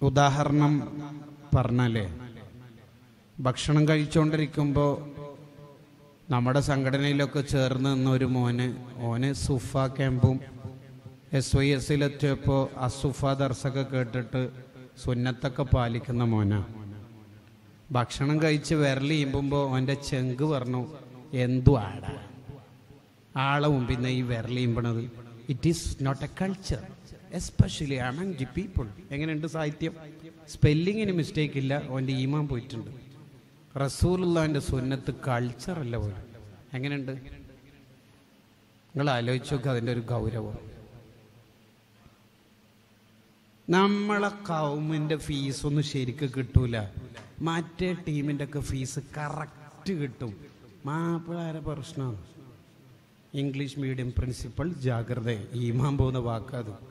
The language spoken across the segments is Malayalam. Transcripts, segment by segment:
ഉദാഹരണം പറഞ്ഞാലേ ഭക്ഷണം കഴിച്ചുകൊണ്ടിരിക്കുമ്പോൾ നമ്മുടെ സംഘടനയിലൊക്കെ ചേർന്ന് നിന്ന ഒരു മോന് ഓന് സുഫ ക്യാമ്പും എസ് വൈ എസിലെത്തിയപ്പോൾ അസുഫ ദർശക കേട്ടിട്ട് സുന്നത്തൊക്കെ പാലിക്കുന്ന മോന. ഭക്ഷണം കഴിച്ച് വിരൽ ചെയ്യുമ്പോൾ ഓന്റെ ചെങ്ക് പറഞ്ഞു എന്തു ആടാ? ആളെ മുമ്പിൽ ഈ വിരൽ it is not a culture especially among the people എങ്ങനെയുണ്ട് സാഹിത്യം? സ്പെല്ലിങ്ങിന് മിസ്റ്റേക്ക് ഇല്ല. ഓന്റെ ഈമാൻ പോയിട്ടുണ്ട്. റസൂലുള്ളാന്റെ സുന്നത്ത് കൾച്ചർ അല്ല പോലും. എങ്ങനെയുണ്ട്? നിങ്ങൾ ആലോചിച്ച് നോക്കുക അതിന്റെ ഒരു ഗൗരവം. നമ്മളെ കൗമിന്റെ ഫീസൊന്നും ശരിക്ക് കിട്ടൂല. മറ്റേ ടീമിന്റെ ഒക്കെ ഫീസ് കറക്റ്റ് കിട്ടും. മാപ്പിളാരെ പ്രശ്നമാണ് ഇംഗ്ലീഷ് മീഡിയം പ്രിൻസിപ്പൽ ജാഗ്രത. ഈമാൻ പോകുന്ന വാക്കത്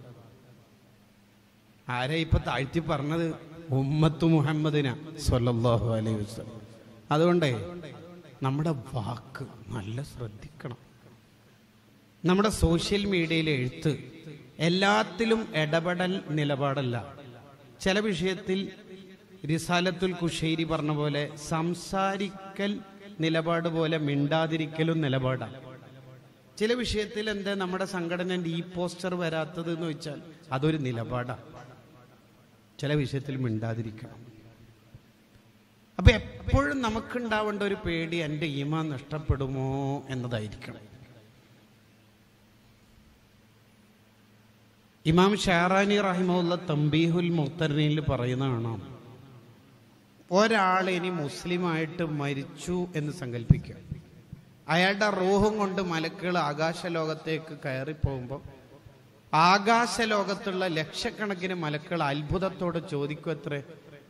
ആരെ ഇപ്പൊ താഴ്ത്തി പറഞ്ഞത്? ഉമ്മത്ത് മുഹമ്മദിന സല്ലല്ലാഹു അലൈഹി വസല്ലം. അതുകൊണ്ടേ നമ്മുടെ വാക്ക് നല്ല ശ്രദ്ധിക്കണം. നമ്മുടെ സോഷ്യൽ മീഡിയയിലെ എഴുത്ത് എല്ലാത്തിലും ഇടപെടൽ നിലപാടല്ല. ചില വിഷയത്തിൽ റിസാലത്തുൽ കുഷേരി പറഞ്ഞ പോലെ സംസാരിക്കൽ നിലപാട് പോലെ മിണ്ടാതിരിക്കലും നിലപാടാണ് ചില വിഷയത്തിൽ എന്താ നമ്മുടെ സംഘടന ഈ പോസ്റ്റർ വരാത്തത് എന്ന് വെച്ചാൽ അതൊരു നിലപാടാണ് ചില വിഷയത്തിൽ മിണ്ടാതിരിക്കണം. അപ്പൊ എപ്പോഴും നമുക്കുണ്ടാവേണ്ട ഒരു പേടി എന്റെ ഈമ നഷ്ടപ്പെടുമോ? എന്നതായിരിക്കണം. ഇമാം ഷാറാനി റഹിമുള്ള തമ്പീഹുൽ മുത്തറിനിൽ പറയുന്നതാണ് ഒരാൾ ഇനി മുസ്ലിമായിട്ട് മരിച്ചു എന്ന് സങ്കല്പിക്കുക. അയാളുടെ റൂഹും കൊണ്ട് മലക്കുകൾ ആകാശലോകത്തേക്ക് കയറിപ്പോകുമ്പോൾ ആകാശലോകത്തുള്ള ലക്ഷക്കണക്കിന് മലക്കൾ അത്ഭുതത്തോടെ അത്ര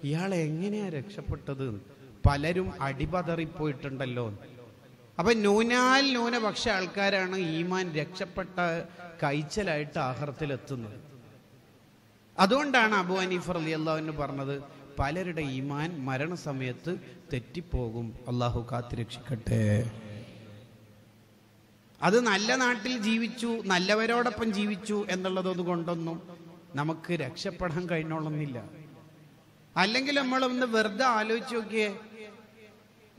ഇയാൾ എങ്ങനെയാ രക്ഷപ്പെട്ടത്. പലരും അടിപതറിപ്പോയിട്ടുണ്ടല്ലോ. അപ്പൊ നൂനാൽ ന്യൂനപക്ഷ ആൾക്കാരാണ് ഈമാൻ രക്ഷപ്പെട്ട കൈച്ചലായിട്ട് ആഹ്റത്തിലെത്തുന്നത് അതുകൊണ്ടാണ് അബു അനീഫർ അലി അള്ളാഹുവിന് പറഞ്ഞത് പലരുടെ ഈമാൻ മരണസമയത്ത് തെറ്റിപ്പോകും അള്ളാഹു കാത്തിരക്ഷിക്കട്ടെ അത് നല്ല നാട്ടിൽ ജീവിച്ചു നല്ലവരോടൊപ്പം ജീവിച്ചു എന്നുള്ളതൊന്നും കൊണ്ടൊന്നും നമുക്ക് രക്ഷപ്പെടാൻ കഴിഞ്ഞോളന്നില്ല. അല്ലെങ്കിൽ നമ്മൾ ഒന്ന് വെറുതെ ആലോചിച്ച് നോക്കിയേ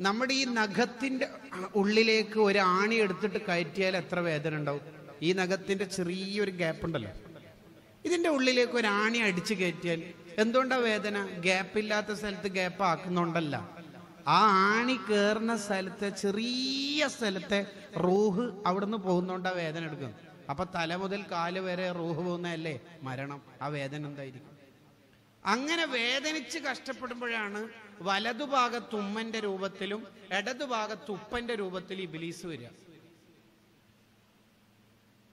നമ്മുടെ ഈ നഖത്തിന്റെ ഉള്ളിലേക്ക് ഒരു ആണി എടുത്തിട്ട് കയറ്റിയാൽ എത്ര വേദന ഉണ്ടാവും? ഈ നഖത്തിന്റെ ചെറിയൊരു ഗ്യാപ്പ് ഉണ്ടല്ലോ. ഇതിന്റെ ഉള്ളിലേക്ക് ഒരു ആണി അടിച്ചു കയറ്റിയാൽ എന്തുകൊണ്ടാ വേദന? ഗ്യാപ്പ് ഇല്ലാത്ത സ്ഥലത്ത് ഗ്യാപ്പ് ആക്കുന്നുണ്ടല്ല. ആ ആണി കയറുന്ന സ്ഥലത്തെ ചെറിയ സ്ഥലത്തെ റൂഹ് അവിടുന്ന് പോകുന്നോണ്ടാ വേദന എടുക്കുന്നത്. അപ്പൊ തല മുതൽ കാൽ വരെ റൂഹ് പോകുന്നതല്ലേ? മരണം. ആ വേദന എന്തായിരിക്കും? അങ്ങനെ വേദനിച്ച് കഷ്ടപ്പെടുമ്പോഴാണ് വലതുഭാഗത്ത് ഉമ്മന്റെ രൂപത്തിലും ഇടതുഭാഗത്ത് ഉപ്പന്റെ രൂപത്തിലും ഇബിലീസ് വരിക.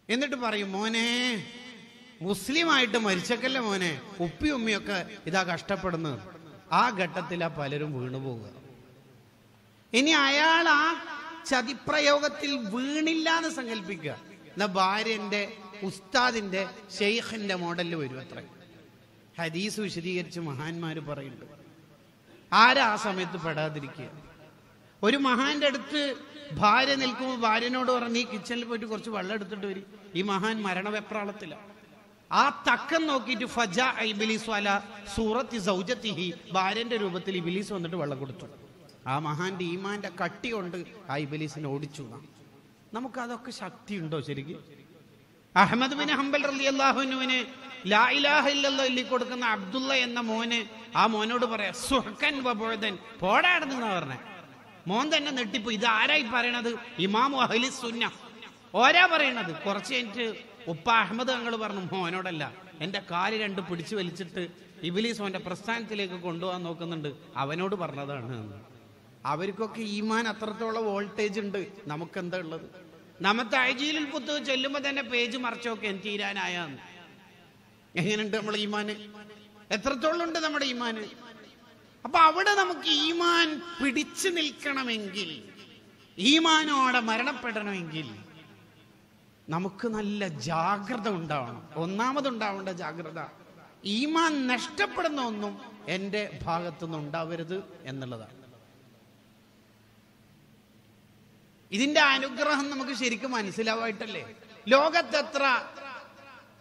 എന്നിട്ട് പറയും മോനെ മുസ്ലിമായിട്ട് മരിച്ചക്കല്ലേ മോനെ? ഉപ്പി ഉമ്മിയൊക്കെ ഇതാ കഷ്ടപ്പെടുന്നത്. ആ ഘട്ടത്തിലാ പലരും വീണു പോവുക ഇനി അയാൾ ആ ചതിപ്രയോഗത്തിൽ വീണില്ല എന്ന് സങ്കല്പിക്കുക. എന്നാ ഭാര്യന്റെ ഉസ്താദിന്റെ ഷെയ്ഖിന്റെ മോഡലിൽ വരും അത്ര ഹദീസ് വിശദീകരിച്ച് മഹാന്മാര് പറയുന്നു. ആരാ ആ സമയത്ത് പെടാതിരിക്കുക? ഒരു മഹാന്റെ അടുത്ത് ഭാര്യ നിൽക്കുമ്പോൾ ഭാര്യനോട് പറഞ്ഞ് നീ കിച്ചണിൽ പോയിട്ട് കുറച്ച് വെള്ളം എടുത്തിട്ട് വരും. ഈ മഹാൻ മരണവെപ്രാളത്തില. ആ തക്കം നോക്കിയിട്ട് ഫജ ഇബിലിസ് അല സൂറത്തി സൗജത്തിഹി. ഭാര്യന്റെ രൂപത്തിൽ ഇബിലീസ് വന്നിട്ട് വെള്ളം കൊടുത്തു. ആ മഹാന്റെ ഈമാന്റെ കട്ടി കൊണ്ട് ആ ഇബലീസിനെ ഓടിച്ചു എന്നാ. നമുക്ക് അതൊക്കെ ശക്തി ഉണ്ടോ ശരിക്കും? അഹമ്മദ് ബിൻ ഹംബൽ റലി അള്ളാഹുനുവിന് ലാ ഇലാഹ ഇല്ലല്ലോ എല്ലി കൊടുക്കുന്ന അബ്ദുള്ള എന്ന മോന് ആ മോനോട് പറയാ സുഹക്കൻ വബോധൻ പോടാടുന്ന പറഞ്ഞേ. മോൻ തന്നെ നെട്ടിപ്പോ ഇത് ആരായി പറയണത്? ഇമാം അഹലി സുന്ന. ഓരാ പറയണത്? കുറച്ച് കഴിഞ്ഞിട്ട് ഉപ്പ അഹമ്മദ് ഞങ്ങൾ പറഞ്ഞു മോനോടല്ല എന്റെ കാൽ രണ്ട് പിടിച്ചു വലിച്ചിട്ട് ഇബിലീസ് മോന്റെ പ്രസ്ഥാനത്തിലേക്ക് കൊണ്ടുപോകാൻ നോക്കുന്നുണ്ട്. അവനോട് പറഞ്ഞതാണ്. എന്ന്. അവർക്കൊക്കെ ഈമാൻ അത്രത്തോളം വോൾട്ടേജ് ഉണ്ട്. നമുക്ക് എന്താ ഉള്ളത്? നമ്മത്തെ അജീലിൽ പുസ്തകം ചെല്ലുമ്പോ തന്നെ പേജ് മറിച്ചോക്കെ തീരാനായാന്ന് എങ്ങനെയുണ്ട് നമ്മൾ ഈമാന്? എത്രത്തോളം ഉണ്ട് നമ്മുടെ ഈമാന്? അപ്പൊ അവിടെ നമുക്ക് ഈമാൻ പിടിച്ചു നിൽക്കണമെങ്കിൽ ഈമാനോടെ മരണപ്പെടണമെങ്കിൽ നമുക്ക് നല്ല ജാഗ്രത ഉണ്ടാവണം. ഒന്നാമതുണ്ടാവേണ്ട ജാഗ്രത ഈമാൻ നഷ്ടപ്പെടുന്ന ഒന്നും എന്റെ ഭാഗത്തുനിന്ന് ഉണ്ടാവരുത് എന്നുള്ളതാണ്. ഇതിന്റെ അനുഗ്രഹം നമുക്ക് ശരിക്കും മനസ്സിലാവായിട്ടല്ലേ? ലോകത്തെത്ര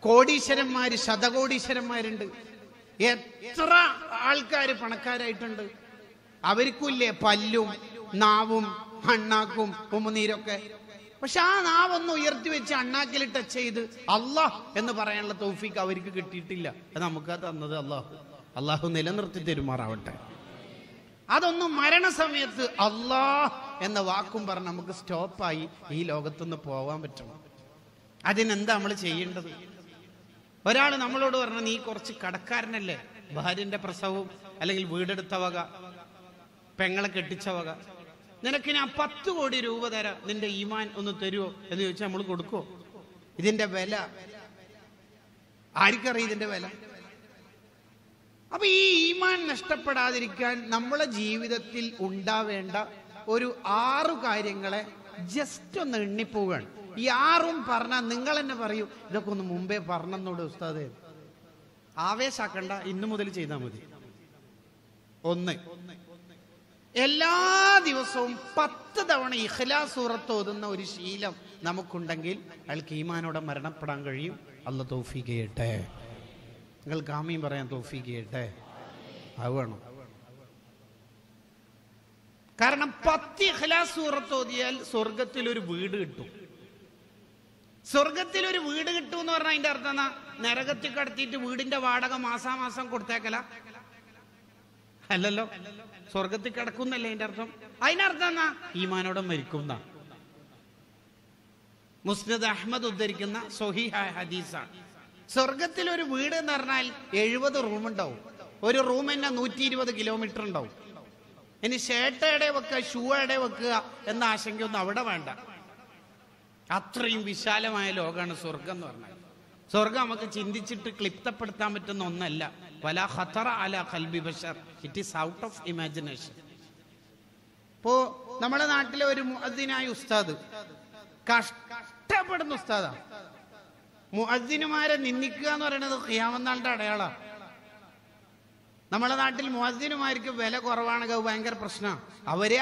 കോടീശ്വരന്മാര് ശതകോടീശ്വരന്മാരുണ്ട്. എത്ര ആൾക്കാർ പണക്കാരായിട്ടുണ്ട്. അവർക്കില്ലേ പല്ലും നാവും അണ്ണാക്കും ഉമ്മുനീരൊക്കെ പക്ഷെ ആ നാവൊന്ന് ഉയർത്തി വെച്ച് അണ്ണാക്കിൽ ടച്ച് ചെയ്ത് അള്ളാഹ് എന്ന് പറയാനുള്ള തോഫിക്ക് അവർക്ക് കിട്ടിയിട്ടില്ല. അത് നമുക്ക് തന്നത് അള്ളാഹു. അള്ളാഹു നിലനിർത്തി തരുമാറാവട്ടെ. അതൊന്നും മരണസമയത്ത് അള്ളാഹ് എന്ന വാക്കും പറഞ്ഞ് നമുക്ക് സ്റ്റോപ്പായി ഈ ലോകത്തുനിന്ന് പോകാൻ പറ്റണം അതിനെന്താ നമ്മൾ ചെയ്യേണ്ടത്? ഒരാൾ നമ്മളോട് പറഞ്ഞ നീ കുറച്ച് കടക്കാരനല്ലേ? ഭാര്യന്റെ പ്രസവവും അല്ലെങ്കിൽ വീടെടുത്ത വക പെങ്ങളെ കെട്ടിച്ച വക. നിനക്ക് ഞാൻ പത്ത് കോടി രൂപ തരാം. നിന്റെ ഈമാൻ ഒന്ന് തരുമോ എന്ന് ചോദിച്ചാൽ നമ്മൾ കൊടുക്കുമോ ഇതിന്റെ വില. ആർക്കറിയ ഇതിന്റെ വില? അപ്പൊ ഈ ഈമാൻ നഷ്ടപ്പെടാതിരിക്കാൻ നമ്മളെ ജീവിതത്തിൽ ഉണ്ടാവേണ്ട ഒരു ആറു കാര്യങ്ങളെ ജസ്റ്റ് ഒന്ന് എണ്ണിപ്പോവുകയാണ്. ഈ ആറും പറഞ്ഞാൽ നിങ്ങൾ തന്നെ പറയൂ ഇതൊക്കെ ഒന്ന് മുമ്പേ പറഞ്ഞെന്നോട് ഉസ്താദേ. ആവേശാക്കണ്ട ഇന്നു മുതൽ ചെയ്താൽ മതി. ഒന്ന്. എല്ലാ ദിവസവും പത്ത് തവണ ഇഖ്ലാ സൂറത്ത് ഓതുന്ന ഒരു ശീലം നമുക്കുണ്ടെങ്കിൽ അയാൾക്ക് ഈമാനോടെ മരണപ്പെടാൻ കഴിയും. അല്ല ചെയ്യട്ടെ. നിങ്ങൾ കാമിയും പറയാൻ തൗഫീഖ് ചെയ്യട്ടെ. അത് വേണം. കാരണം പത്ത് ഇഖ്ലാസ് സൂറത്ത് ഓതിയാൽ സ്വർഗത്തിൽ ഒരു വീട് കിട്ടും. സ്വർഗത്തിൽ ഒരു വീട് കിട്ടും എന്ന് പറഞ്ഞാൽ അതിന്റെ അർത്ഥം എന്നാ നരകത്തിൽ കടത്തിയിട്ട് വീടിന്റെ വാടക മാസാമാസം കൊടുത്തേക്കല. അല്ലല്ലോ? സ്വർഗത്തിൽ കിടക്കുന്നല്ലേ അതിന്റെ അർത്ഥം? അതിനർത്ഥം എന്നാ ഈമാനോടെ മരിക്കുന്ന. മുസ്നദ് അഹമ്മദ് ഉദ്ധരിക്കുന്ന സൊഹി ഹദീസാണ്. സ്വർഗത്തിൽ ഒരു വീട് എന്ന് പറഞ്ഞാൽ എഴുപത് റൂം ഉണ്ടാവും. ഒരു റൂം തന്നെ നൂറ്റി ഇരുപത് കിലോമീറ്റർ ഉണ്ടാവും. ഇനി ഷേട്ടയുടെ വെക്കുക ഷൂ എവിടെ വെക്കുക എന്ന ആശങ്കയൊന്നും അവിടെ വേണ്ട. അത്രയും വിശാലമായ ലോകമാണ് സ്വർഗം എന്ന് പറഞ്ഞാൽ. സ്വർഗം നമുക്ക് ചിന്തിച്ചിട്ട് ക്ലിപ്തപ്പെടുത്താൻ പറ്റുന്ന ഒന്നല്ല. വല ഹത്തറ അല ഖൽബി Bashar. It is out of imagination ഇപ്പോ നമ്മുടെ നാട്ടിലെ ഒരു മുഅദ്ദിനായ ഉസ്താദ്. കഷ്ടപ്പെടുന്ന ഉസ്താദാണ് മുഅദ്ദിനുമാരെ നിന്ദിക്കുക എന്ന് പറയുന്നത് ഖിയാമന്നാളുടെ അടയാളാ. നമ്മുടെ നാട്ടിൽ മുഅദ്ദിനുമാർക്ക് വില കുറവാണ് അത് ഭയങ്കര പ്രശ്നമാണ്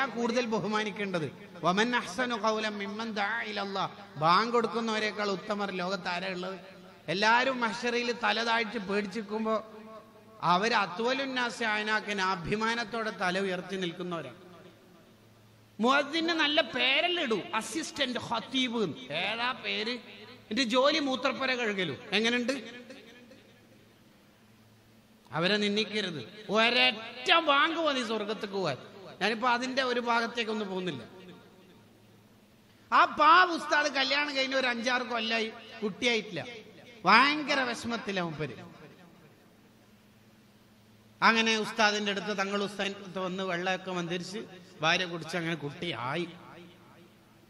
ആ കൂടുതൽ ബഹുമാനിക്കേണ്ടത്. വമൻ അഹ്സനു കൗലം മിമ്മൻ ദാ ഇലല്ലാഹ് ബാങ്ക് കൊടുക്കുന്നവരെക്കാൾ ഉത്തമർ ലോകത്ത് ഉള്ളത്? എല്ലാവരും മഷറിയിൽ തല താഴ്ത്തി പേടിച്ചിരിക്കുമ്പോൾ അവർ അത്വലുന്നാസ അഭിമാനത്തോടെ തല ഉയർത്തി നിൽക്കുന്നവരാണ് മുഹസിന് നല്ല പേരെല്ലാം ഇടൂ. അസിസ്റ്റന്റ് ഹത്തീബ്. ഏതാ പേര്? എന്റെ ജോലി മൂത്രപ്പുര കഴുകലു. എങ്ങനെയുണ്ട് അവരെ നിന്ദിക്കരുത്. ഒരൊറ്റ ബാങ്ക് മതി സ്വർഗത്തേക്ക് പോവാൻ. ഞാനിപ്പോ അതിന്റെ ഒരു ഭാഗത്തേക്കൊന്നും പോകുന്നില്ല. ആ പാ ഉസ്താദ് കല്യാണം കഴിഞ്ഞ ഒരു അഞ്ചാറ് കൊല്ലായി കുട്ടിയായിട്ടില്ല. ഭയങ്കര വിഷമത്തില മുപ്പര്. അങ്ങനെ ഉസ്താദിന്റെ അടുത്ത് തങ്ങൾ ഉസ്താദിന്റെ വന്ന് വെള്ളമൊക്കെ മന്ദിരിച്ച് ഭാര്യ കുടിച്ച് അങ്ങനെ കുട്ടിയായി.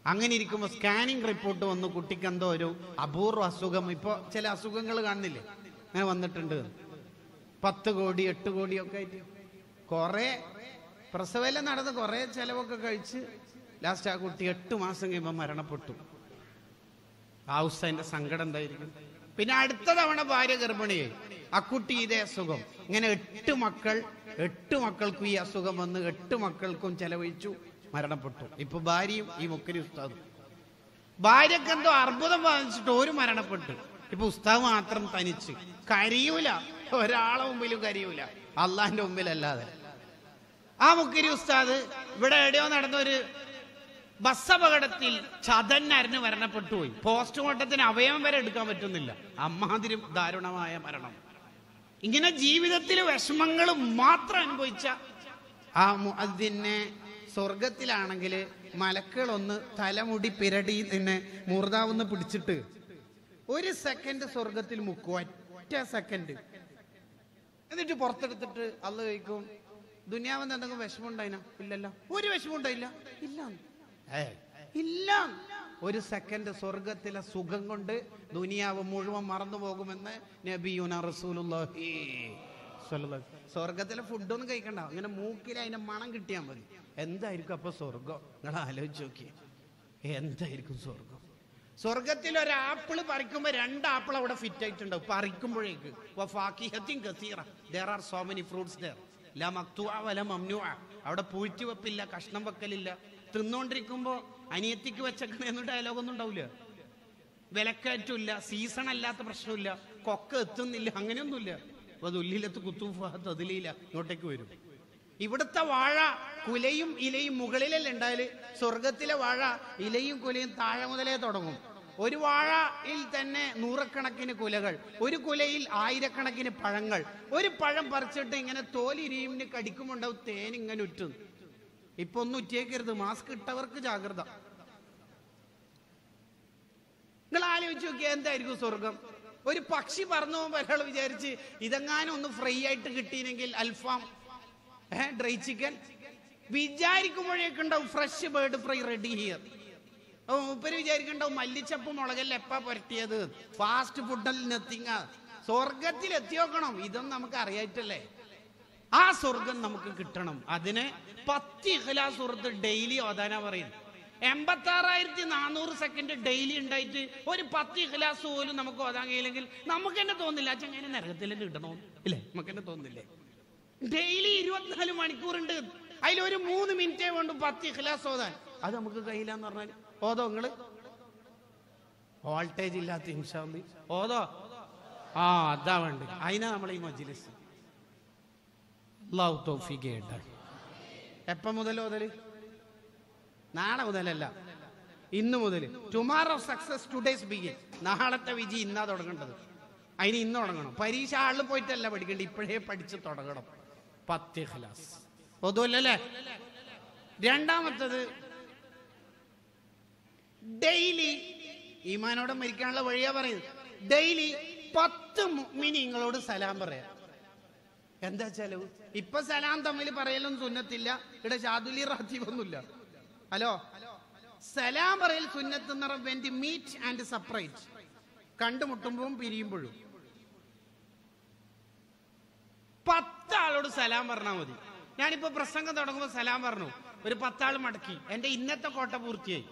അങ്ങനെ ഇരിക്കുമ്പോൾ സ്കാനിങ് റിപ്പോർട്ട് വന്നു കുട്ടിക്ക് എന്തോ ഒരു അപൂർവ അസുഖം. ഇപ്പൊ ചില അസുഖങ്ങൾ കാണുന്നില്ലേ? അങ്ങനെ വന്നിട്ടുണ്ട്. പത്ത് കോടി എട്ട് കോടിയൊക്കെ ആയിട്ട്. കുറെ പ്രസവെല്ലാം നടന്ന് കുറെ ചെലവൊക്കെ കഴിച്ച് ലാസ്റ്റ് ആ കുട്ടി എട്ട് മാസം കഴിയുമ്പോൾ മരണപ്പെട്ടു. ആ ഉസ്താദിന്റെ സങ്കടം എന്തായിരിക്കും? പിന്നെ അടുത്ത തവണ ഭാര്യ ഗർഭിണിയായി. ആ കുട്ടി ഇതേ അസുഖം. ഇങ്ങനെ എട്ട് മക്കൾ എട്ട് മക്കൾക്കും ഈ അസുഖം വന്ന് എട്ട് മക്കൾക്കും ചെലവഴിച്ചു മരണപ്പെട്ടു. ഇപ്പൊ ഭാര്യയും ഈ മുക്കരി ഉസ്താദും. ഭാര്യക്ക് എന്തോ അർബുദം ബാധിച്ചിട്ട് ഒരു മരണപ്പെട്ടു. ഇപ്പൊ ഉസ്താദ് മാത്രം തനിച്ച്. കരിയൂല. ഒരാളെ മുമ്പിലും കരിയൂല. അള്ളാന്റെ മുമ്പിലല്ലാതെ. ആ മുക്കിരി ഉസ്താദ് ഇവിടെ എവിടെയോ നടന്ന ഒരു ബസ് അപകടത്തിൽ ചതന്നരന് മരണപ്പെട്ടു പോയി പോസ്റ്റ്മോർട്ടത്തിന് അവയവം വരെ എടുക്കാൻ പറ്റുന്നില്ല. അമ്മാതിരി ദാരുണമായ മരണം. ഇങ്ങനെ ജീവിതത്തിൽ വിഷമങ്ങൾ മാത്രം അനുഭവിച്ച ആ മുഅദ്ദിനെ സ്വർഗത്തിലാണെങ്കിൽ മലക്കുകളൊന്ന് തലമുടി പിരടി നിന്നെ മൂർദാവെന്ന് പിടിച്ചിട്ട് ഒരു സെക്കൻഡ് സ്വർഗത്തിൽ മുക്കും ഒറ്റ സെക്കൻഡ് എന്നിട്ട് പുറത്തെടുത്തിട്ട് അത് കഴിക്കും ദുനിയാവെന്ന് എന്തെങ്കിലും വിഷമം ഉണ്ടായിന ഇല്ലല്ല. ഒരു വിഷമം ഉണ്ടായില്ല. ഇല്ല. ഇല്ല. ഒരു സെക്കൻഡ് സ്വർഗത്തിലെ സുഖം കൊണ്ട് ദുനിയാവ് മുഴുവൻ മറന്നു പോകുമെന്ന് നബിയുന റസൂലുള്ളാഹി. സ്വർഗത്തിലെ ഫുഡൊന്നും കഴിക്കണ്ട. അങ്ങനെ മൂക്കിൽ അതിന്റെ മണം കിട്ടിയാൽ മതി. എന്തായിരിക്കും അപ്പൊ സ്വർഗം നിങ്ങൾ ആലോചിച്ച് നോക്കിയേ. എന്തായിരിക്കും സ്വർഗം സ്വർഗത്തിൽ ഒരു ആപ്പിൾ പറിക്കുമ്പോൾ രണ്ട് ആപ്പിൾ അവിടെ ഫിറ്റ് ആയിട്ടുണ്ടാവും പറിക്കുമ്പോഴേക്ക് there are so many fruits there ല മക്തുഅ വല അവിടെ പൂഴ്ത്തി വെപ്പില്ല കഷ്ണം വെക്കലില്ല. തിന്നുകൊണ്ടിരിക്കുമ്പോ അനിയത്തിക്ക് വെച്ചേക്കണെന്ന് ഡയലോഗ് ഒന്നും ഉണ്ടാവില്ല വിലക്കയറ്റില്ല സീസൺ അല്ലാത്ത പ്രശ്നമില്ല കൊക്ക എത്തുന്നില്ല അങ്ങനെയൊന്നുമില്ല. അപ്പൊ അത് ഉള്ളിലത്ത് കുത്തുഫാത്ത് അതിലില്ല ഇങ്ങോട്ടേക്ക് വരും. ഇവിടുത്തെ വാഴ കുലയും ഇലയും മുകളിലല്ല ഉണ്ടായാൽ? സ്വർഗത്തിലെ വാഴ ഇലയും കുലയും താഴെ മുതലേ തുടങ്ങും. ഒരു വാഴയിൽ തന്നെ നൂറക്കണക്കിന് കുലകൾ ഒരു കുലയിൽ ആയിരക്കണക്കിന് പഴങ്ങൾ. ഒരു പഴം പറിച്ചിട്ട് ഇങ്ങനെ തോലിരിയുമിന് കടിക്കുമുണ്ടാവും തേനിങ്ങനെ ഉറ്റും. ഇപ്പൊ ഒന്നും ഉറ്റേക്കരുത് മാസ്ക് ഇട്ടവർക്ക് ജാഗ്രത. നിങ്ങൾ ആലോചിച്ച് നോക്കിയാൽ എന്തായിരിക്കും സ്വർഗം ഒരു പക്ഷി പറന്നു പോകുമ്പോൾ ഒരാൾ വിചാരിച്ച് ഇതെങ്ങാനും ഒന്ന് ഫ്രീ ആയിട്ട് കിട്ടിയില്ലെങ്കിൽ അൽഫാം ഡ്രൈ ചിക്കൻ വിചാരിക്കുമ്പോഴേക്കും ഉണ്ടാവും fresh bird fry ready here അപ്പൊ മൂപ്പര് വിചാരിക്കണ്ടാവും മല്ലിച്ചപ്പ് മുളകല്ല എപ്പാ പുരട്ടിയത്? ഫാസ്റ്റ് ഫുഡിൽ നത്തിങ് സ്വർഗത്തിൽ എത്തി നോക്കണം. ഇതൊന്നും നമുക്ക് അറിയായിട്ടല്ലേ? ആ സ്വർഗം നമുക്ക് കിട്ടണം. അതിന് പത്ത് ഇഖ്ലാസ് സുഹൃത്ത് ഡെയിലി ഓതാനാ പറയുന്നത്. എൺപത്തി ആറായിരത്തി നാനൂറ് സെക്കൻഡ് ഡെയിലി ഉണ്ടായിട്ട് ഒരു പത്ത് ഇഖ്ലാസ് പോലും നമുക്ക് ഓതാൻ കഴിയില്ലെങ്കിൽ നമുക്ക് തന്നെ തോന്നില്ല ചങ്ങനെ നരകത്തിൽ തന്നെ കിട്ടണോ ഇല്ലേ? നമുക്ക് തന്നെ തോന്നില്ലേ? ഡെയിലി ഇരുപത്തിനാല് മണിക്കൂറുണ്ട്. അതിലൊരു മൂന്ന് മിനിറ്റേ വേണ്ടു പത്ത് ഇഖ്ലാസ് ഓതാൻ. അത് നമുക്ക് കഴിയില്ല പറഞ്ഞാൽ ഓതോ നിങ്ങൾ? വോൾട്ടേജ് ഇല്ലാത്ത ഇൻഷാല്ലി ഓതോ? ആ അതാ വേണ്ട അതിനാ നമ്മൾ ഈ മജ്ലിസ്. അള്ളാഹു ചെയ്യട്ടെ എപ്പം മുതൽ ഓതൽ? നാളെ മുതലല്ല. ഇന്ന് മുതൽ ടുമാറോ സക്സസ് ടുഡേസ് ബിഗിൻ നാളത്തെ വിജി ഇന്നാ തുടങ്ങേണ്ടത്. അതിന് ഇന്ന് തുടങ്ങണം. പരീക്ഷ ആളിൽ പോയിട്ടല്ല പഠിക്കേണ്ടത്. ഇപ്പോഴേ പഠിച്ച് തുടങ്ങണം. പത്ത് ഖലാസ് ഒതുവല്ലേ രണ്ടാമത്തത് ഡെയിലി ഈമാനോടെ മരിക്കാനുള്ള വഴിയാ പറയുന്നത്. ഡെയിലി പത്ത് മിനിങ്ങളോട് സലാം പറയാം. എന്താ ചെലവ്? ഇപ്പൊ സലാം തമ്മിൽ പറയലൊന്നും സുന്നത്തില്ല. ഇവിടെ ഷാദുലി റാത്തീവൊന്നുമില്ല ഹലോ? സലാം പറയൽ സുന്നത്ത് എന്ന് മീറ്റ് ആൻഡ് സെപ്പറേറ്റ് കണ്ടുമുട്ടുമ്പോഴും പിരിയുമ്പോഴും. പത്താളോട് സലാം പറഞ്ഞാൽ മതി. ഞാനിപ്പോ പ്രസംഗം തുടങ്ങുമ്പോൾ സലാം പറഞ്ഞു. ഒരു പത്താൾ മടക്കി. എന്റെ ഇന്നത്തെ കോട്ട പൂർത്തിയായി.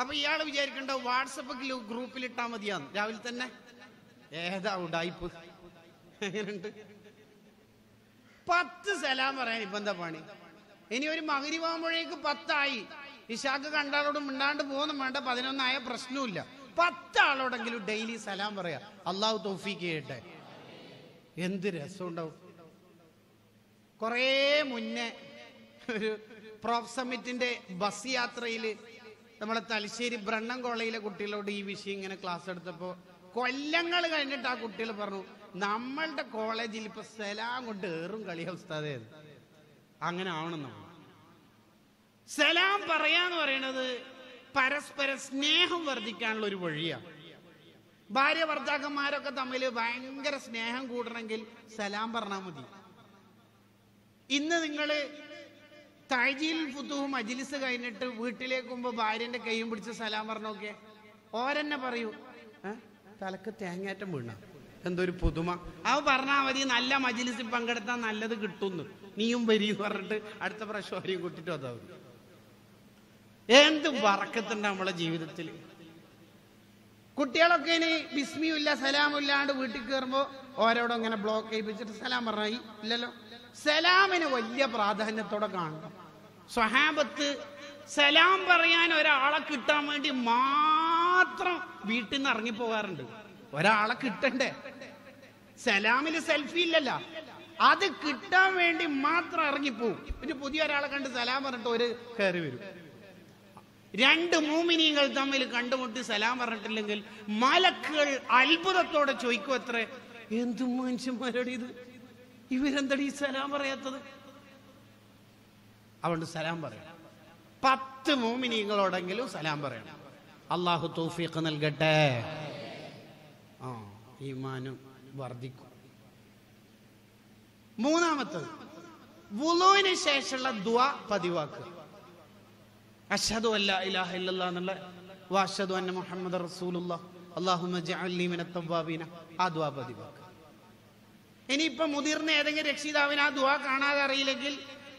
അപ്പൊ ഇയാൾ വിചാരിക്കണ്ട വാട്സപ്പ് ഗ്രൂപ്പിൽ ഇട്ടാ മതിയാന്ന്. രാവിലെ തന്നെ? ഏതാ എങ്ങനെയുണ്ട് പത്ത് സലാം പറയാൻ ഇപ്പൊ എന്താ പണി? ഇനി ഒരു മകരിവാകുമ്പോഴേക്ക് പത്തായി. ഇഷാക്ക് കണ്ടാളോട് മിണ്ടാണ്ട് പോകുന്നു വേണ്ട പതിനൊന്നായ പ്രശ്നമില്ല പത്താളോടെങ്കിലും ഡെയിലി സലാം പറയാ. അള്ളാഹു തോഫിക്ക് ചെയ്യട്ടെ. എന്ത് രസമുണ്ടാവും. കുറേ മുന്നേ ഒരു പ്രോഫ് സമ്മിറ്റിന്റെ ബസ് യാത്രയിൽ നമ്മളെ തലശ്ശേരി ബ്രണ്ണം കോളേജിലെ കുട്ടികളോട് ഈ വിഷയം ഇങ്ങനെ ക്ലാസ് എടുത്തപ്പോ കൊല്ലങ്ങൾ കഴിഞ്ഞിട്ട് ആ കുട്ടികൾ പറഞ്ഞു നമ്മളുടെ കോളേജിൽ ഇപ്പൊ സലാം കൊണ്ട് ഏറും കളി ഉസ്താദേ. അങ്ങനെ ആവണം നമ്മൾ. സലാം പറയാന്ന് പറയുന്നത് പരസ്പര സ്നേഹം വർദ്ധിക്കാനുള്ള ഒരു വഴിയാണ് ഭാര്യ ഭർത്താക്കന്മാരൊക്കെ തമ്മിൽ ഭയങ്കര സ്നേഹം കൂടണമെങ്കിൽ സലാം പറഞ്ഞാൽ മതി. ഇന്ന് നിങ്ങൾ താഴ്ചയിൽ പുത്തുവും അജിലിസ് കഴിഞ്ഞിട്ട് വീട്ടിലേക്ക് പോകുമ്പോ ഭാര്യന്റെ കൈയും പിടിച്ച് സലാം പറഞ്ഞോക്കെ ഓരെന്നെ പറയൂ. തലക്ക് തേങ്ങാറ്റം വീണ. എന്തൊരു പുതുമ. അവ പറഞ്ഞാ മതി നല്ല മജിലിസിൽ പങ്കെടുത്താൽ നല്ലത് കിട്ടുന്നു. നീയും വരി പറഞ്ഞിട്ട് അടുത്ത പ്രാവശ്യം അവരെയും കൂട്ടിട്ട് അതാ മതി. എന്ത് വറക്കത്തുണ്ട് നമ്മളെ ജീവിതത്തിൽ കുട്ടികളൊക്കെ ഇനി ബിസ്മിയില്ല സലാമില്ലാണ്ട് വീട്ടിൽ കയറുമ്പോൾ ഓരോടും ഇങ്ങനെ ബ്ലോക്ക് ചെയ്യിപ്പിച്ചിട്ട് സലാം പറഞ്ഞായി ഇല്ലല്ലോ. സലാമിന് വലിയ പ്രാധാന്യത്തോടെ കാണണം. സ്വഹാബത്ത് സലാം പറയാൻ ഒരാളെ കിട്ടാൻ വേണ്ടി മാത്രം വീട്ടിൽ നിന്ന് ഇറങ്ങിപ്പോകാറുണ്ട്. ഒരാളെ കിട്ടണ്ടേ? സലാമിൽ സെൽഫി ഇല്ലല്ല. അത് കിട്ടാൻ വേണ്ടി മാത്രം ഇറങ്ങിപ്പോവും പിന്നെ പുതിയ ഒരാളെ കണ്ട് സലാം പറഞ്ഞിട്ട് ഒരു കയറി വരും. രണ്ട് മൂമിനിയങ്ങൾ തമ്മിൽ കണ്ടുമുട്ടി സലാം പറഞ്ഞിട്ടില്ലെങ്കിൽ മലക്കുകൾ അത്ഭുതത്തോടെ ചോദിക്കും അത്ര എന്തു മനുഷ്യന്മാരോട് ഇത്? ഇവരെന്തടി സലാം പറയാത്തത്? അതുകൊണ്ട് സലാം പറയണം. പത്ത് മൂമിനിയങ്ങളോടെങ്കിലും സലാം പറയണം. അള്ളാഹു തൗഫീഖ് നൽകട്ടെ. ആ ഈമാനും വർദ്ധിക്കും. മൂന്നാമത്തത് വുളുവിന് ശേഷമുള്ള ദ്വ പതിവാക്കുക. അഷ്ഹദു അല്ല ഇലാഹ ഇല്ലല്ലാ എന്നുള്ള വാഷദു അന്ന മുഹമ്മദ് റസൂലുള്ള. അല്ലാഹുമ്മ ജഅലി മിന തവ്വാബീന. ആ ദുആ പതിവാക്കുക ഇനിയിപ്പോ മുതിർന്ന ഏതെങ്കിലും രക്ഷിതാവിന് ആ ദുആ കാണാതെ അറിയില്ലെങ്കിൽ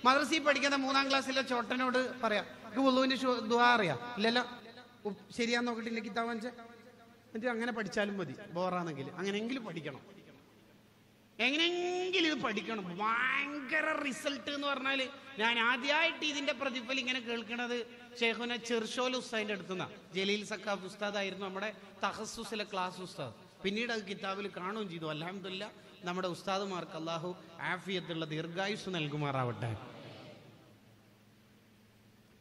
മദ്രസയിൽ പഠിക്കുന്ന മൂന്നാം ക്ലാസ്സിലെ ചോട്ടനോട് പറയാം. വുളുവിന്റെ ദുആ അറിയാം. ഇല്ലല്ലോ. ശരിയാന്ന് നോക്കിട്ടില്ല കിതാബ് എന്നിട്ട് അങ്ങനെ പഠിച്ചാലും മതി. ബോറാണെങ്കിൽ അങ്ങനെയെങ്കിലും പഠിക്കണം. എങ്ങനെയെങ്കിലും ഇത് പഠിക്കണം. ഭയങ്കര റിസൾട്ട് എന്ന് പറഞ്ഞാൽ ഞാൻ ആദ്യമായിട്ട് ഇതിന്റെ പ്രതിഫലം ഇങ്ങനെ കേൾക്കണത് ഷെയ്ഖുന ചെർഷോൽ ഉസ്താദിന്റെ അടുത്തുനിന്നാണ് ജലീൽ സക്കാഫ് ഉസ്താദ് ആയിരുന്നു നമ്മുടെ തഹസുസിലെ ക്ലാസ് ഉസ്താദ്. പിന്നീട് അത് കിതാബിൽ കാണുകയും ചെയ്തു. അലഹമില്ല നമ്മുടെ ഉസ്താദുമാർക്ക് അള്ളാഹു ആഫിയത്തുള്ള ദീർഘായുസ് നൽകുമാറാവട്ടെ.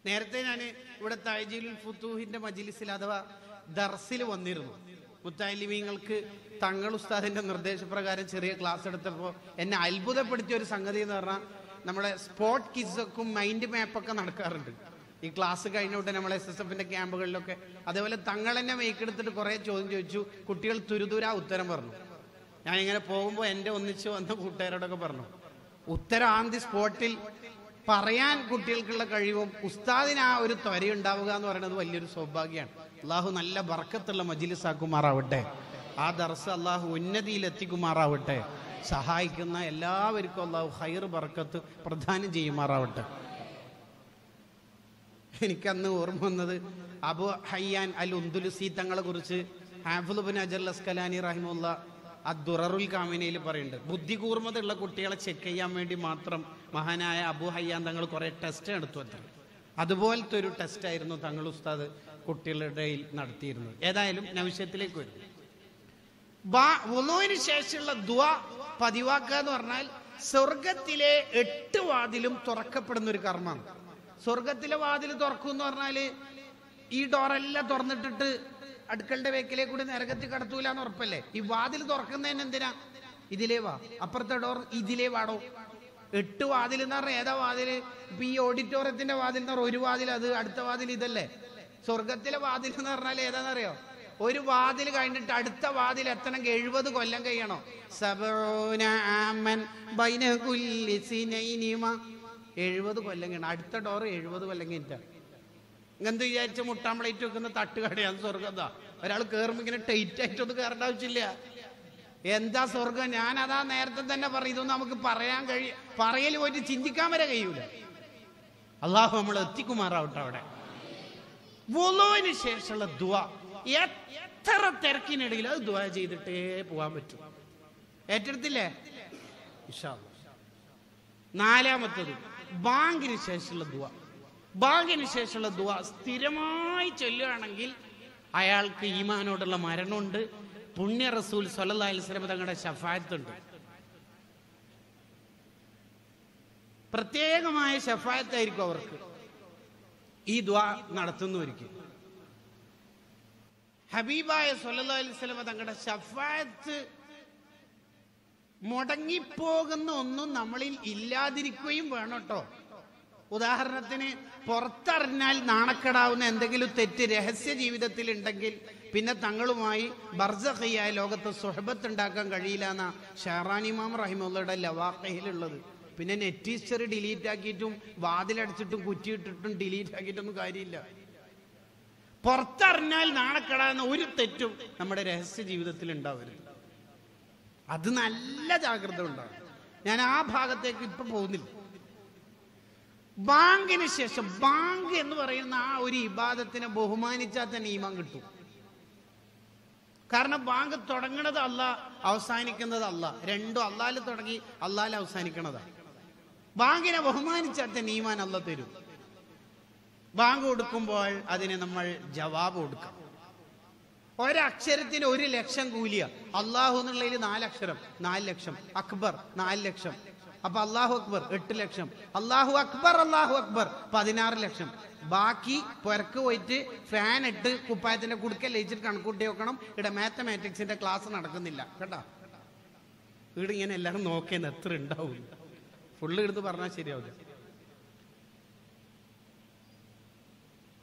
നേരത്തെ ഞാൻ ഇവിടെ തായ്ജീലുൽ ഫുത്തൂഹിന്റെ മജിലിസിൽ അഥവാ ദർസിൽ വന്നിരുന്നു. മുത്താലിമീങ്ങൾക്ക് തങ്ങൾ ഉസ്താദിന്റെ നിർദ്ദേശപ്രകാരം ചെറിയ ക്ലാസ് എടുത്തപ്പോൾ എന്നെ അത്ഭുതപ്പെടുത്തിയ ഒരു സംഗതി എന്ന് പറഞ്ഞാൽ നമ്മളെ സ്പോട്ട് കിസൊക്കും മൈൻഡ് മാപ്പൊക്കെ നടക്കാറുണ്ട്. ഈ ക്ലാസ് കഴിഞ്ഞ ഉടനെ നമ്മളെ എസ് എസ് എഫിന്റെ ക്യാമ്പുകളിലൊക്കെ അതേപോലെ തങ്ങൾ തന്നെ മേക്കെടുത്തിട്ട് കുറെ ചോദ്യം ചോദിച്ചു. കുട്ടികൾ തുരുതുരാ ഉത്തരം പറഞ്ഞു. ഞാൻ ഇങ്ങനെ പോകുമ്പോൾ എന്റെ ഒന്നിച്ച് വന്ന കൂട്ടുകാരോടൊക്കെ പറഞ്ഞു ഉത്തരം ആൻ ദി സ്പോട്ടിൽ പറയാൻ കുട്ടികൾക്കുള്ള കഴിവും ഉസ്താദിന് ആ ഒരു ത്വര ഉണ്ടാവുക എന്ന് പറയുന്നത് വലിയൊരു സൗഭാഗ്യമാണ്. അള്ളാഹു നല്ല ബർക്കത്തുള്ള മജിലിസാക്കുമാറാവട്ടെ. ആ ദർസ് അള്ളാഹു ഉന്നതിയിൽ എത്തിക്കുമാറാവട്ടെ സഹായിക്കുന്ന എല്ലാവർക്കും അള്ളാഹു ഹൈർ ബർക്കത്ത് പ്രദാനം ചെയ്യുമാറാവട്ടെ. എനിക്കന്ന് ഓർമ്മ വന്നത് അബു ഹയ്യാൻ അൽ ഉന്ദുലുസി തങ്ങളെ കുറിച്ച് ഹാഫുലുബിൻ അജർ അസ്കലാനി റഹിമുള്ള അദ്ദുററുൽ കാമിനയിൽ പറയുന്നുണ്ട്. ബുദ്ധി കൂർമ്മതയുള്ള കുട്ടികളെ ചെക്ക് ചെയ്യാൻ വേണ്ടി മാത്രം മഹാനായ അബു ഹയ്യാൻ തങ്ങൾ കുറെ ടെസ്റ്റ് നടത്തു അത്ര. അതുപോലത്തെ ഒരു ടെസ്റ്റ് ആയിരുന്നു തങ്ങൾ ഉസ്താദ്. കുട്ടികളുടെ നടത്തിയിരുന്നത്. ഏതായാലും നവിഷയത്തിലേക്ക് വരും. വുളുവിന് ശേഷമുള്ള ദുവ പതിവാക്കുക എന്ന് പറഞ്ഞാൽ സ്വർഗത്തിലെ എട്ട് വാതിലും തുറക്കപ്പെടുന്ന ഒരു കർമ്മമാണ്. സ്വർഗത്തിലെ വാതിൽ തുറക്കും എന്ന് പറഞ്ഞാൽ ഈ ഡോറെല്ലാം തുറന്നിട്ടിട്ട് അടുക്കളുടെ വേക്കിലേ കൂടി നരകത്തിൽ കടത്തൂല എന്ന് ഉറപ്പല്ലേ? ഈ വാതിൽ തുറക്കുന്നതിന് എന്തിനാ? ഇതിലേ വാ. അപ്പുറത്തെ ഡോർ ഇതിലേ വാടോ. എട്ട് വാതിൽ എന്ന് പറഞ്ഞാൽ ഏതാ വാതിൽ? ഇപ്പൊ ഈ ഓഡിറ്റോറിയത്തിന്റെ വാതിൽ എന്ന് പറഞ്ഞാൽ ഒരു വാതിൽ അത് അടുത്ത വാതിൽ ഇതല്ലേ? സ്വർഗത്തിലെ വാതിൽ എന്ന് പറഞ്ഞാൽ ഏതാണെന്നറിയോ? ഒരു വാതിൽ കഴിഞ്ഞിട്ട് അടുത്ത വാതിൽ എത്തണമെങ്കിൽ എഴുപത് കൊല്ലം കഴിയണോ? എഴുപത് കൊല്ലം കഴിയണം. അടുത്ത ഡോർ എഴുപത് കൊല്ലം കഴിഞ്ഞിട്ടാ. എന്ത് വിചാരിച്ച മുട്ടാൻ പ്ലേറ്റ് വെക്കുന്ന തട്ടുകടയാണ് സ്വർഗം ഒരാൾ കയറുമ്പോ ഇങ്ങനെ ടൈറ്റ് ആയിട്ട് ആയിട്ടൊന്നും കയറേണ്ട ആവശ്യമില്ല. എന്താ സ്വർഗം? ഞാൻ അതാ നേരത്തെ തന്നെ പറയും ഇതൊന്നും നമുക്ക് പറയാൻ കഴിയും പറയൽ പോയിട്ട് ചിന്തിക്കാൻ വരെ കഴിയൂല. അള്ളാഹു നമ്മൾ എത്തിക്കുമാറാവട്ടെ അവിടെ. വുളുവിന് ശേഷമുള്ള ദുവ. എത്ര തിരക്കിനിടയിൽ അത് ദുവ ചെയ്തിട്ടേ പോവാൻ പറ്റും. ഏറ്റെടുത്തില്ലേ. നാലാമത്തത് ബാങ്കിന് ശേഷമുള്ള ദുവ. ബാങ്കിന് ശേഷമുള്ള ദുവ സ്ഥിരമായി ചൊല്ലുകയാണെങ്കിൽ അയാൾക്ക് ഈമാനോടുള്ള മരണമുണ്ട്. പുണ്യ റസൂൽ വസല്ലം തങ്ങളുടെ ഷഫായത്തുണ്ട് പ്രത്യേകമായ ഷഫായത്തായിരിക്കും അവർക്ക്. ഈ ദ്വാ നടത്തുന്നവർക്ക് ഹബീബായ സല്ലല്ലാഹു അലൈഹി വസല്ലം തങ്ങളുടെ ഷഫായത്ത് മുടങ്ങിപ്പോകുന്ന ഒന്നും നമ്മളിൽ ഇല്ലാതിരിക്കുകയും വേണം കേട്ടോ. ഉദാഹരണത്തിന് പുറത്തറിഞ്ഞാൽ നാണക്കെടാവുന്ന എന്തെങ്കിലും തെറ്റ് രഹസ്യ ജീവിതത്തിൽ ഉണ്ടെങ്കിൽ പിന്നെ തങ്ങളുമായി ബർസഖിയായ ലോകത്ത് സുഹബത്ത് ഉണ്ടാക്കാൻ കഴിയില്ല എന്ന ഷെഹറാനിമാം റഹിമുള്ളയുടെ ലവാഖയിലുള്ളത് പിന്നെ നെറ്റ് ഹിസ്റ്ററി ഡിലീറ്റ് ആക്കിയിട്ടും വാതിലടച്ചിട്ടും കുറ്റിയിട്ടിട്ടും ഡിലീറ്റ് ആക്കിയിട്ടൊന്നും കാര്യമില്ല. പുറത്തറിഞ്ഞാൽ നാണക്കെടാവുന്ന ഒരു തെറ്റും നമ്മുടെ രഹസ്യ ജീവിതത്തിൽ ഉണ്ടാവരുത്. അത് നല്ല ജാഗ്രത ഉണ്ടാവും ഞാൻ ആ ഭാഗത്തേക്ക് ഇപ്പൊ പോകുന്നില്ല. ബാങ്കിന് ശേഷം ബാങ്ക് എന്ന് പറയുന്ന ആ ഒരു ഇബാദത്തിനെ ബഹുമാനിച്ചാൽ തന്നെ ഈമാൻ കിട്ടും. കാരണം ബാങ്ക് തുടങ്ങണത് അല്ല അവസാനിക്കുന്നത് അല്ല രണ്ടും അല്ലാൽ തുടങ്ങി അള്ളാൽ അവസാനിക്കണതാ. ബാങ്കിനെ ബഹുമാനിച്ചാൽ തന്നെ ഈമാൻ അല്ല തരും. ബാങ്ക് കൊടുക്കുമ്പോൾ അതിന് നമ്മൾ ജവാബ് കൊടുക്കാം. ഒരക്ഷരത്തിന് ഒരു ലക്ഷം കൂലിയ. അള്ളാഹു എന്നുള്ളതിൽ നാലക്ഷരം നാല് ലക്ഷം. അക്ബർ നാല് ലക്ഷം. അപ്പൊ അള്ളാഹു അക്ബർ എട്ട് ലക്ഷം. അള്ളാഹു അക്ബർ അള്ളാഹു അക്ബർ പതിനാറ് ലക്ഷം. ബാക്കി പുരക്ക് പോയിട്ട് ഫാൻ ഇട്ട് കുപ്പായത്തിന്റെ കുടുക്കൽ ലയിച്ചിട്ട് കണക്കൂട്ടി വെക്കണം. ഇവിടെ മാത്തമാറ്റിക്സിന്റെ ക്ലാസ് നടക്കുന്നില്ല. കേട്ടോ? ഇവിടെ ഇങ്ങനെ എല്ലാവരും നോക്കിയെന്ന് എത്ര ഉണ്ടാവും. ഫുള്ള് എടുത്ത് പറഞ്ഞാൽ ശരിയാവില്ല.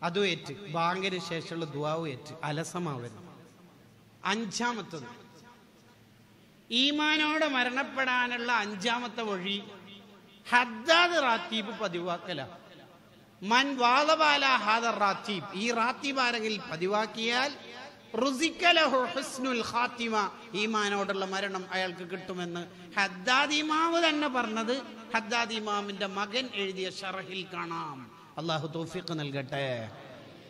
അതും ഏറ്റ്. ബാങ്കിന് ശേഷമുള്ള ദുവാവും ഏറ്റ്. അലസമാവരുത്. അഞ്ചാമത്തത്. ഈമാനോടെ മരണപ്പെടാനുള്ള അഞ്ചാമത്തെ വഴി ഹദ്ദാദ് റാത്തീബ് പതിവാക്കല. മൻ വാദബാല ഹാദർ റാത്തീബ്. ഈ റാത്തീബ് ആരെങ്കിലും പതിവാക്കിയാൽ ഹുസ്നുൽ ഖാത്തിമ. ഈമാനോടുള്ള മരണം അയാൾക്ക് കിട്ടുമെന്ന് ഹദ്ദാദ് തന്നെ പറഞ്ഞത്. ഹദ്ദാദ് ഇമാമിന്റെ മകൻ എഴുതിയ ഷറഹിൽ കാണാം. അള്ളാഹു തോഫിക്ക് നൽകട്ടെ.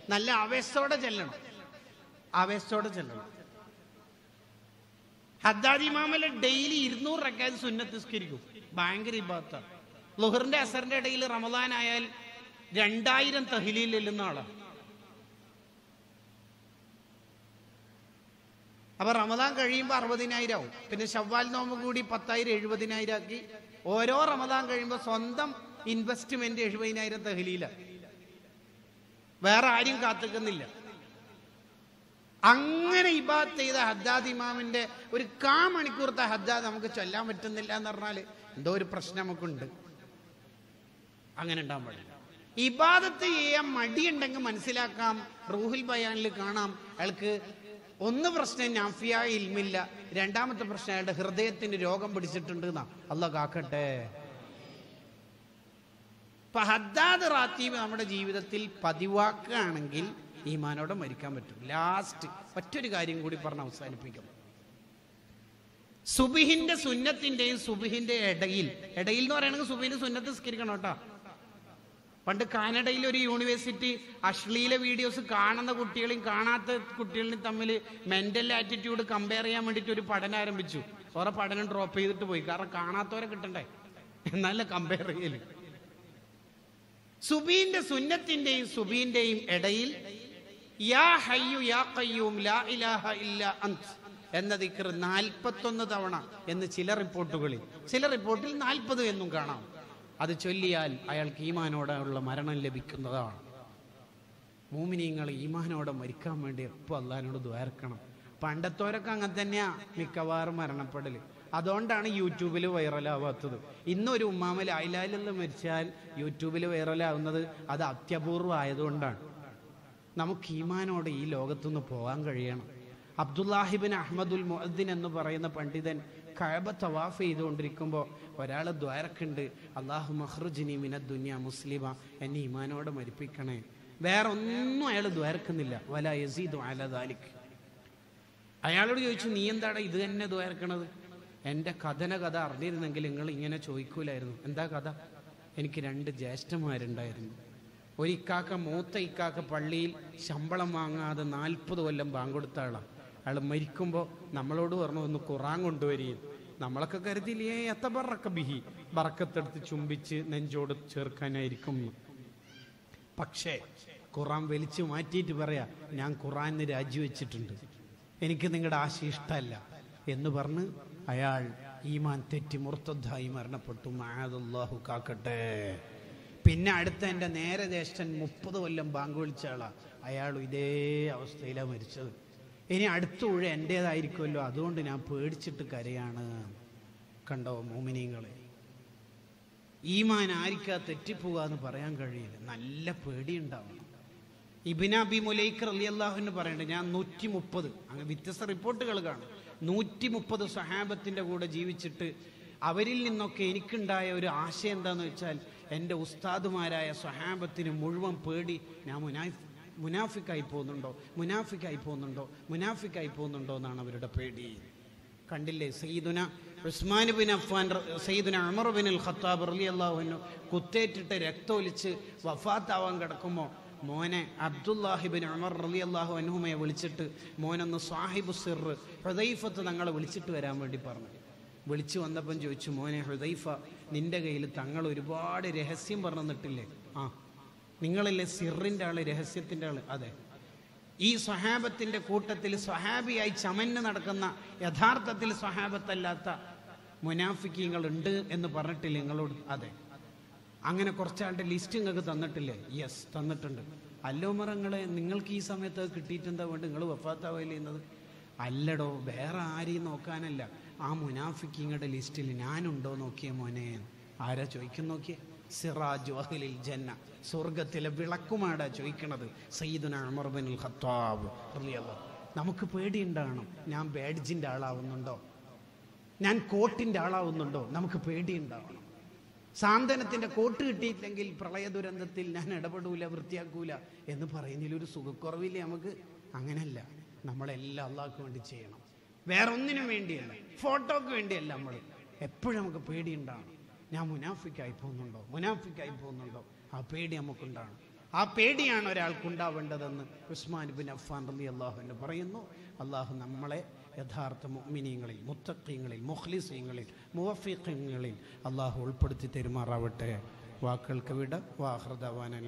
നല്ല ആവേശത്തോടെ ചെല്ലണം. ആവേശത്തോടെ ചെല്ലണം. ഹദ്ദാദ് ഡെയിലി ഇരുന്നൂറ് റക്കാത് സുന്നത്ത് നിസ്കരിക്കും. ഭയങ്കര ഇബാത്ത ലുഹറിന്റെ അസറിന്റെ ഇടയിൽ റമദാൻ ആയാൽ രണ്ടായിരം തഹിലിയിൽ എല്ലുന്ന ആളാണ് അപ്പൊ റമദാൻ കഴിയുമ്പോൾ അറുപതിനായിരം ആവും പിന്നെ ഷവ്വാൽ നോമ്പ് കൂടി പത്തായിരം എഴുപതിനായിരം ആക്കി ഓരോ റമദാൻ കഴിയുമ്പോൾ സ്വന്തം ഇൻവെസ്റ്റ്മെന്റ് എഴുപതിനായിരം തഹലീല. വേറെ ആരും കാത്തുക്കുന്നില്ല. അങ്ങനെ ഇബാദ് ചെയ്ത ഹദ്ദാദ് ഇമാമിന്റെ ഒരു കാ മണിക്കൂർത്തെ ഹദ്ദാദ് നമുക്ക് ചൊല്ലാൻ പറ്റുന്നില്ല എന്ന് പറഞ്ഞാൽ എന്തോ ഒരു പ്രശ്നം നമുക്കുണ്ട്. അങ്ങനെ ഉണ്ടാകാൻ പാടില്ല. ഇബാദത്ത് ചെയ്യാൻ മടിയുണ്ടെങ്കിൽ മനസ്സിലാക്കാം റൂഹിൽ ബയാനിൽ കാണാം. അയാൾക്ക് ഒന്ന് പ്രശ്നം നാഫിയ ഇൽമില്ല രണ്ടാമത്തെ പ്രശ്നം അയാളുടെ ഹൃദയത്തിന് രോഗം പിടിച്ചിട്ടുണ്ട് എന്നാ അല്ല കാക്കട്ടെ. ഇപ്പൊ നമ്മുടെ ജീവിതത്തിൽ പതിവാക്കുകയാണെങ്കിൽ ഈമാനോടെ മരിക്കാൻ പറ്റും. ലാസ്റ്റ് മറ്റൊരു കാര്യം കൂടി പറഞ്ഞ് അവസാനിപ്പിക്കും. സുബിഹിന്റെ സുന്നത്തിന്റെയും സുബിഹിന്റെ ഇടയിൽ ഇടയിൽ എന്ന് പറയുകയാണെങ്കിൽ സുബിഹിന്റെ സുന്നത്ത് സ്കരിക്കണം കേട്ടോ. പണ്ട് കാനഡയിൽ ഒരു യൂണിവേഴ്സിറ്റി അശ്ലീല വീഡിയോസ് കാണുന്ന കുട്ടികളെയും കാണാത്ത കുട്ടികളെയും തമ്മിൽ മെന്റൽ ആറ്റിറ്റ്യൂഡ് കമ്പയർ ചെയ്യാൻ വേണ്ടിയിട്ട് ഒരു പഠനം ആരംഭിച്ചു. ഓരോ പഠനം ഡ്രോപ്പ് ചെയ്തിട്ട് പോയി. കാരണം കാണാത്തവരെ കിട്ടണ്ടേ? എന്നല്ല കമ്പയർ ചെയ്യൽ. സുബീന്റെ സുന്നത്തിന്റെയും സുബീന്റെയും ഇടയിൽ യാ ഹയ്യു യാ ലാ ഇലാഹ ഇല്ല അന്ത് എന്ന ദിക്ർ നാൽപ്പത്തൊന്ന് തവണ എന്ന് ചില റിപ്പോർട്ടുകളിൽ ചില റിപ്പോർട്ടിൽ നാൽപ്പത് എന്നും കാണാം. അത് ചൊല്ലിയാൽ അയാൾക്ക് ഈമാനോടുള്ള മരണം ലഭിക്കുന്നതാണ്. മൂമിനിങ്ങൾ ഈമാനോടെ മരിക്കാൻ വേണ്ടി എപ്പോൾ അള്ളഹാനോട് ദ്വാരക്കണം? പണ്ടത്തോരൊക്കെ അങ്ങനെ തന്നെയാ മിക്കവാറും മരണപ്പെടൽ അതുകൊണ്ടാണ് യൂട്യൂബിൽ വൈറലാവാത്തത്. ഇന്നൊരു ഉമ്മാമൽ അയലാലിൽ മരിച്ചാൽ യൂട്യൂബിൽ വൈറലാവുന്നത് അത് അത്യപൂർവമായതുകൊണ്ടാണ് നമുക്ക് ഈമാനോടെ ഈ ലോകത്തുനിന്ന് പോകാൻ കഴിയണം. അബ്ദുല്ലാഹിബിൻ അഹമ്മദുൽ മുഅദ്ദിൻ എന്ന് പറയുന്ന പണ്ഡിതൻ കഴബ തവാഫ് ചെയ്തുകൊണ്ടിരിക്കുമ്പോൾ ഒരാൾ ദ്വാരക്കുണ്ട് അള്ളാഹു മഹ്റുജിനി മിന ദുനിയ മുസ്ലിമ എന്നെ ഈമാനോടെ മരിപ്പിക്കണേ. വേറെ ഒന്നും അയാൾ ദ്വാരക്കുന്നില്ല. വല യസീദു അല ദാലിക് അയാളോട് ചോദിച്ചു നീ എന്താടാ ഇത് തന്നെ ദ്വാരക്കണത്? എന്റെ കഥന കഥ അറിഞ്ഞിരുന്നെങ്കിൽ നിങ്ങൾ ഇങ്ങനെ ചോദിക്കൂലായിരുന്നു. എന്താ കഥ? എനിക്ക് രണ്ട് ജ്യേഷ്ഠന്മാരുണ്ടായിരുന്നു. ഒരിക്കാക്ക മൂത്ത ഇക്കാക്ക പള്ളിയിൽ ശമ്പളം വാങ്ങാതെ നാൽപ്പത് കൊല്ലം ബാങ്കൊടുത്ത ആളാണ് അയാൾ മരിക്കുമ്പോൾ നമ്മളോട് പറഞ്ഞു ഒന്ന് ഖുറാൻ കൊണ്ടുവരികയും നമ്മളൊക്കെ കരുതിയില്ലേ എത്ത ബറക്ക ബിഹി. ബറക്കത്തെടുത്ത് ചുംബിച്ച് നെഞ്ചോട് ചേർക്കാനായിരിക്കും. പക്ഷേ ഖുറാൻ വലിച്ചു മാറ്റിയിട്ട് പറയാ ഞാൻ ഖുറാന് രാജിവെച്ചിട്ടുണ്ട്. എനിക്ക് നിങ്ങളുടെ ആശ ഇഷ്ടമല്ല എന്ന് പറഞ്ഞ് അയാൾ ഈമാൻ തെറ്റി മുർത്തദ്ധായി മരണപ്പെട്ടു. മാതല്ലാഹു കാക്കട്ടെ. പിന്നെ അടുത്ത എന്റെ നേരെ ജ്യേഷ്ഠൻ മുപ്പത് കൊല്ലം ബാങ്ക് വിളിച്ച അയാളും ഇതേ അവസ്ഥയിലാണ് മരിച്ചത്. ഇനി അടുത്ത ഊഴ എന്റേതായിരിക്കുമല്ലോ അതുകൊണ്ട് ഞാൻ പേടിച്ചിട്ട് കരയാണ്. കണ്ടോ മോമിനിയങ്ങളെ? ഈമാൻ ആരിക്കാ തെറ്റിപ്പോവുക എന്ന് പറയാൻ കഴിയില്ല. നല്ല പേടിയുണ്ടാവണം. ഇബിന അബി മുലൈക്കർ അലി അള്ളാഹുവിന് പറയണ്ടേ ഞാൻ നൂറ്റി മുപ്പത് അങ്ങനെ വ്യത്യസ്ത റിപ്പോർട്ടുകൾ കാണും. നൂറ്റി മുപ്പത് സഹാബത്തിന്റെ കൂടെ ജീവിച്ചിട്ട് അവരിൽ നിന്നൊക്കെ എനിക്കുണ്ടായ ഒരു ആശയം എന്താണെന്ന് വെച്ചാൽ എന്റെ ഉസ്താദുമാരായ സഹാബത്തിന് മുഴുവൻ പേടി. ഞാൻ മുനാഫ് മുനാഫിക്കായി പോകുന്നുണ്ടോ? മുനാഫിക്കായി പോകുന്നുണ്ടോ? മുനാഫിക്കായി പോകുന്നുണ്ടോ എന്നാണ് അവരുടെ പേടി. കണ്ടില്ലേ? സയ്യിദുന ഉസ്മാൻ ബിൻ അഫ്ഫാൻ സയ്യിദുന അമർ ബിൻ അൽ ഖത്താബ് റലി റളിയല്ലാഹുവിനു കുത്തേറ്റിട്ട് രക്തമൊലിച്ച് വഫാത്താവാൻ കിടക്കുമോ മോനെ അബ്ദുല്ലാഹിബിൻ അമർ റലി അള്ളാഹു അനുഹുമയെ വിളിച്ചിട്ട് മോനൊന്ന് സാഹിബ് സിർ ഹുദൈഫത്ത് തങ്ങളെ വിളിച്ചിട്ട് വരാൻ വേണ്ടി പറഞ്ഞു. വിളിച്ചു വന്നപ്പം ചോദിച്ചു മോനെ ഹുദൈഫ നിന്റെ കയ്യിൽ തങ്ങൾ ഒരുപാട് രഹസ്യം പറഞ്ഞു തന്നിട്ടില്ലേ ആ നിങ്ങളല്ലേ സിറിന്റെ ആൾ രഹസ്യത്തിന്റെ ആൾ അതെ. ഈ സ്വഹാബത്തിന്റെ കൂട്ടത്തിൽ സ്വഹാബിയായി ചമന്ന് നടക്കുന്ന യഥാർത്ഥത്തിൽ സ്വഹാബത്തല്ലാത്ത മുനാഫിക്കീങ്ങൾ ഉണ്ട് എന്ന് പറഞ്ഞിട്ടില്ല നിങ്ങളോട്? അതെ. അങ്ങനെ കുറച്ചാളുടെ ലിസ്റ്റ് നിങ്ങൾക്ക് തന്നിട്ടില്ലേ? യെസ് തന്നിട്ടുണ്ട്. അല്ലോമറങ്ങളെ നിങ്ങൾക്ക് ഈ സമയത്ത് കിട്ടിയിട്ടെന്താ വേണ്ട നിങ്ങൾ വഫാത്താവല്ലേ ചെയ്യുന്നത്? അല്ലടോ വേറെ ആരെയും നോക്കാനല്ല. ആ മുനാഫിക്കിങ്ങളുടെ ലിസ്റ്റിൽ ഞാനുണ്ടോ നോക്കിയ മോനെ? ആരാ ചോദിക്കും നോക്കിയേ? സിറാജ് അഹ്ലിൽ ജന്ന. സ്വർഗത്തിലെ വിളക്കുമാടാ ചോദിക്കണത്. സയ്യിദുന ഉമർ ബിൻ ഖത്താബ്. നമുക്ക് പേടിയുണ്ടാകണം ഞാൻ ബാഡ്ജിന്റെ ആളാവുന്നുണ്ടോ? ഞാൻ കോട്ടിന്റെ ആളാവുന്നുണ്ടോ? നമുക്ക് പേടിയുണ്ടാവണം സാന്ത്വനത്തിന്റെ കോട്ട് കിട്ടിയില്ലെങ്കിൽ പ്രളയ ദുരന്തത്തിൽ ഞാൻ ഇടപെടൂല വൃത്തിയാക്കൂല എന്ന് പറയുന്നതിൽ ഒരു സുഖക്കുറവില്ലേ നമുക്ക്? അങ്ങനല്ല. നമ്മളെല്ലാം അള്ളാഹ്ക്ക് വേണ്ടി ചെയ്യണം. വേറൊന്നിനും വേണ്ടിയല്ല. ഫോട്ടോക്ക് വേണ്ടിയല്ല നമ്മൾ എപ്പോഴും നമുക്ക് പേടിയുണ്ടാവണം ഞാൻ മുനാഫിക്കായി പോകുന്നുണ്ടോ? മുനാഫിക്കായി പോകുന്നുണ്ടോ? ആ പേടി നമുക്കുണ്ടാണ്. ആ പേടിയാണ് ഒരാൾക്കുണ്ടാവേണ്ടതെന്ന് ഉസ്മാൻ ബിൻ അഫ്ഫാൻ റലി അള്ളാഹുവിന് പറയുന്നു. അള്ളാഹു നമ്മളെ യഥാർത്ഥ മുഅ്മിനീങ്ങളിൽ മുത്തഖീങ്ങളിൽ മുഖ്ലിസീങ്ങളിൽ മുവഫീഖീങ്ങളിൽ അള്ളാഹു ഉൾപ്പെടുത്തി തെരുമാറാവട്ടെ. വാക്കുകൾക്ക് വിട വാഹൃദവാന